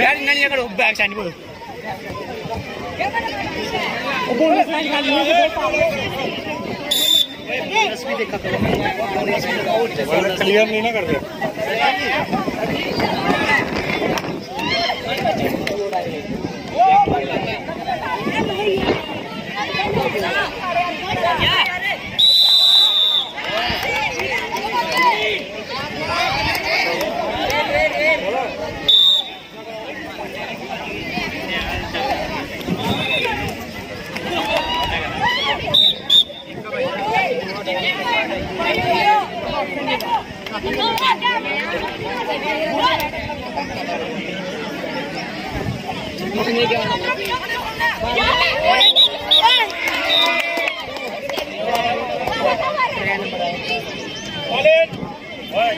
यार नहीं अगर बैग साइड बोलो बोल साइड खाली है क्लियर नहीं ना कर रहे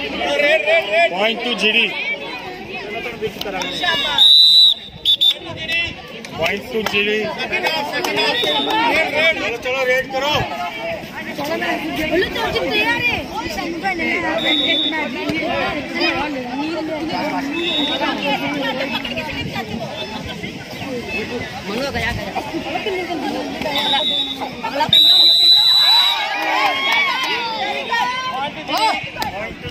point to GD point to GD चलो रेड करो। बोलो तो जिम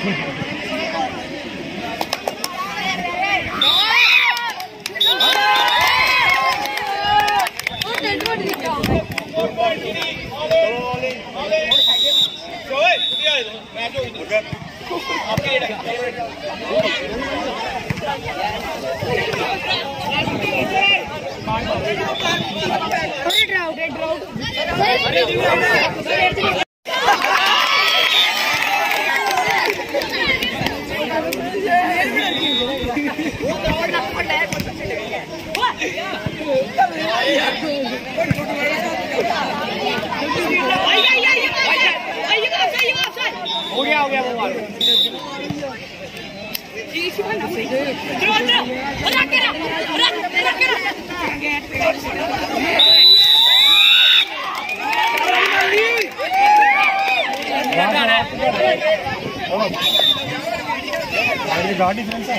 हो गया गया वो वाला। गाड़ी फ्रेंड्स है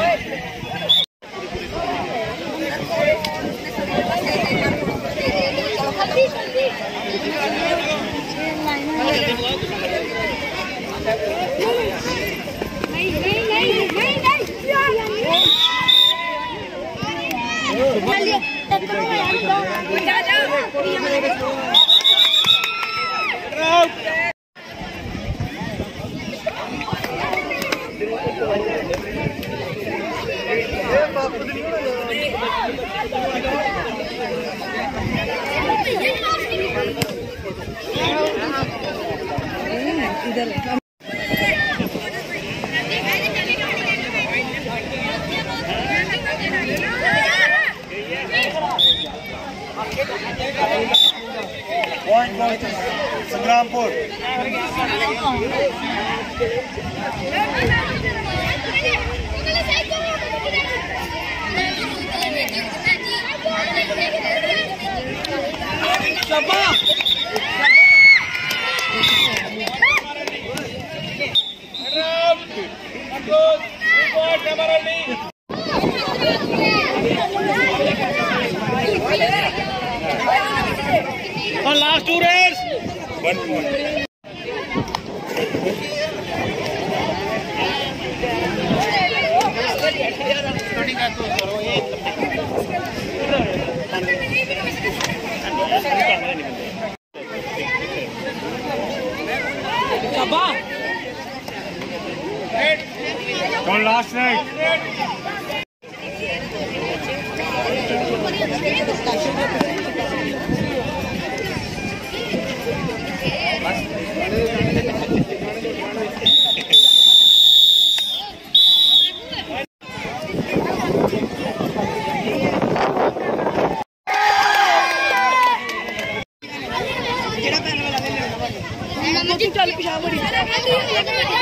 नहीं नहीं नहीं जा जा पॉइंट पॉइंट संग्रामपुर और last to race last night. Jangan lupa like, share, dan subscribe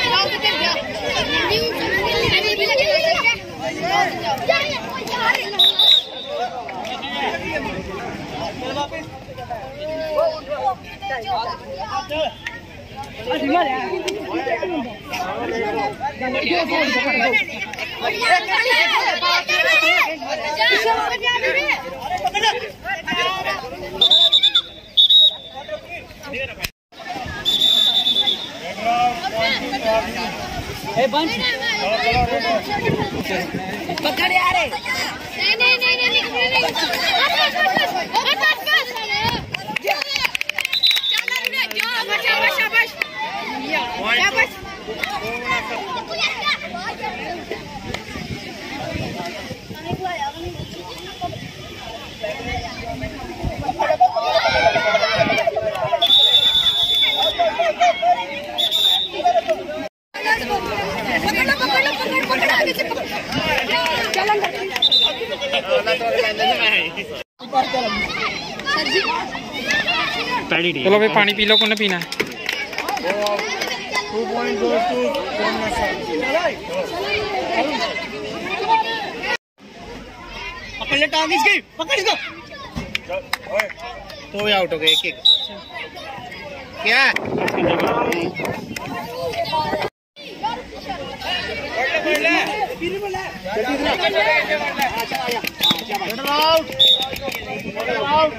पकड़ यार नहीं नहीं नहीं नहीं नहीं नहीं बस बस बस बस बस बस शाबाश शाबाश शाबाश पकड़ लो पकड़ लो पकड़ पकड़ आगे से पकड़ चल अंदर सर जी ही ठीक चलो भाई पानी पी लो कौन पीना है पकड़ ले पकड़ इसको तो भी आउट हो गए एक एक क्या आउट आउट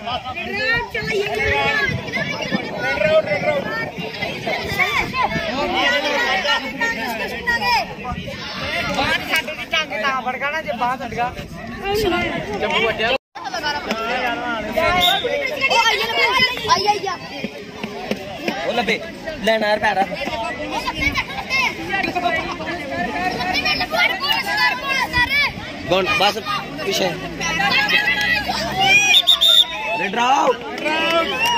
ਲੈਣਾ ਯਾਰ ਪੈਰਾ ਬਣ ਬਸ ਪਿੱਛੇ ਰੈਡ ਆਊਟ ਆ ਬੁੱਲੀ ਬੁੱਲੀ ਬੁੱਲੀ ਉਹ ਬੁੱਲੀ ਲਈਆ ਇੱਕ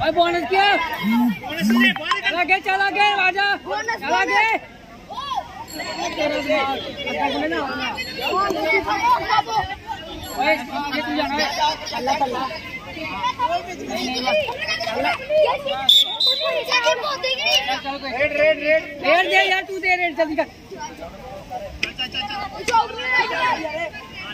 ओए बोनस क्या। चल आगे चल आगे राजा। चल है Red, red, red. रेड दे यार तू दे रेड जल्दी कर।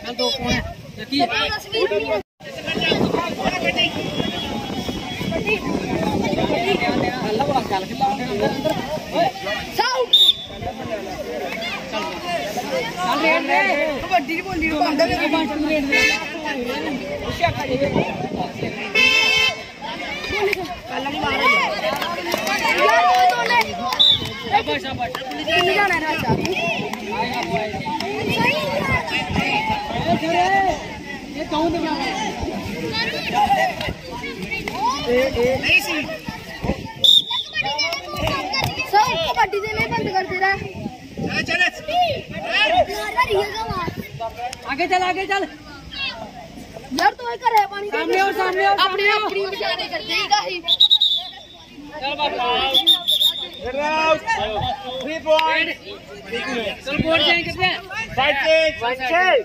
चल दो कौन है देखिए अल्लाह बड़ा ख्याल खिला अंदर चल रेड दे कबड्डी की बोली बंदा के बांट रेड दे शाबाश शाबाश ये कौन दे कबड्डी देने बंद कर दे रहा आगे चल आगे चल। यार तू कर रहा है पानी सामने आओ सामने आओ। अपनी अपनी निशाने कर देगा ही चल बाबा थ्री पॉइंट चल बोर्ड जाए कितने फाइव सिक्स फाइव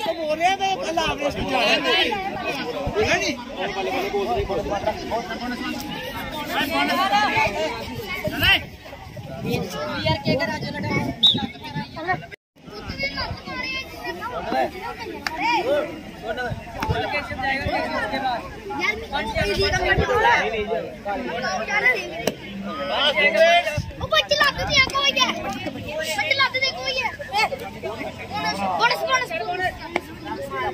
इसको बोल रहे हैं पहला एवरेज को जा रहे हैं। नहीं ऊपर चलाते देखो ये ऊपर चलाते देखो ये बड़े बड़े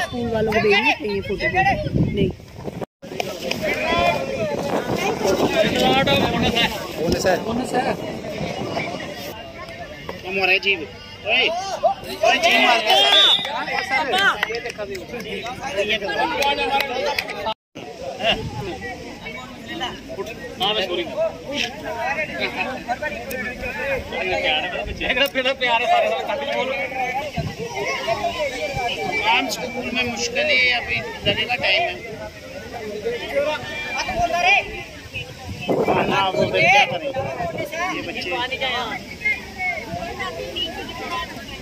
स्कूल वालों को भेजना चाहिए फ़ोटो नहीं मारते हाँ है बोलो काम स्कूल में मुश्किल है अभी जाने का टाइम है हाँ वो क्या ये बच्चे चलो चलो बेटर आओ मारे के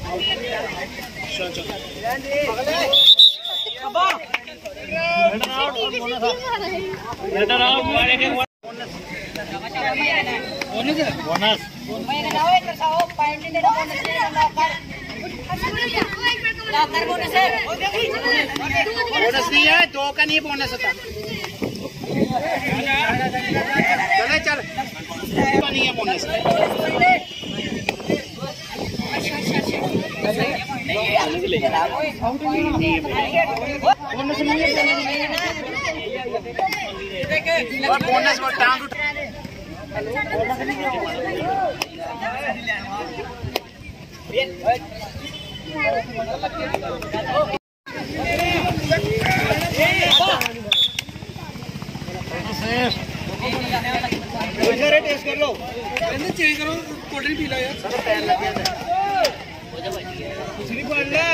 बोनस बोनस नहीं है दो का नहीं बोनस होता चले चल। नहीं है बोनस बोनस टांग उठा टेस्ट कर लो चेंज करो, कोल्ड ड्रिंक पी लो यार। अनिला क्या चल चल